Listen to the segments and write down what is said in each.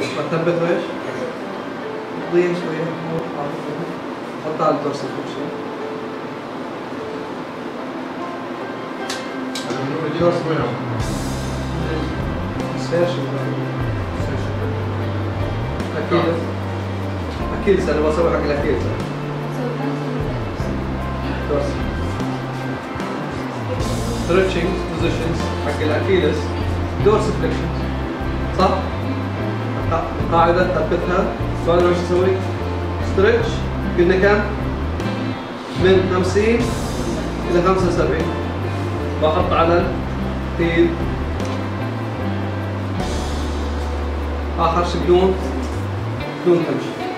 فتثبته إيش؟ ضيع شوية حطها على الدورسال كل شيء سيرشن أكيد أكيد أنا بسوي حق الاكيد دورسال ستريتشنج بوزيشنز حق ال Achilles dorsiflexion صح؟ قاعدة ثبتها بعدين وش تسوي؟ stretch قلنا كم؟ من 50 إلى 75 بحط على ال heel آخر شيء بدون؟ بدون tension.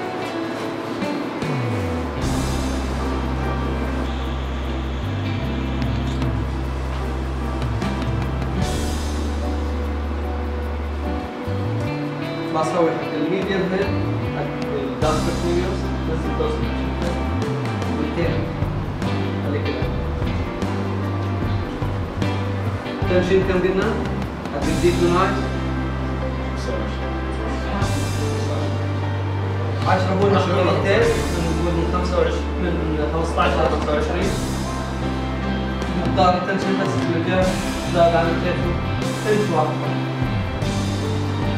بسوي حق الميديم هيد حق الداسبرت ميديوس نفس الدوز والتين خلي كده تنشين كم قلنا؟ حق الديب نايت 10 هو نقول من 25 من 15 ل 25 مقدار التنشين بس اللي زاد عن الكيف تنش واحد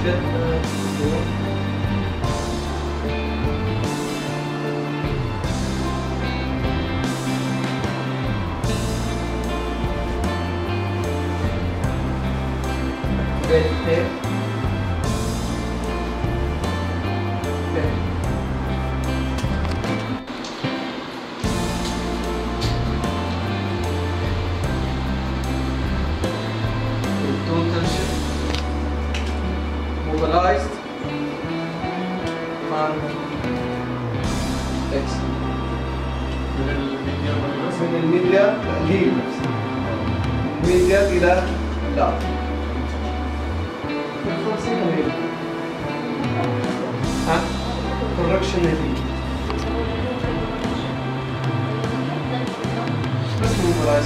جد Senhor. Thank farm. Text. Media leaves. Media tira dot. हाँ production है बस वो बड़ा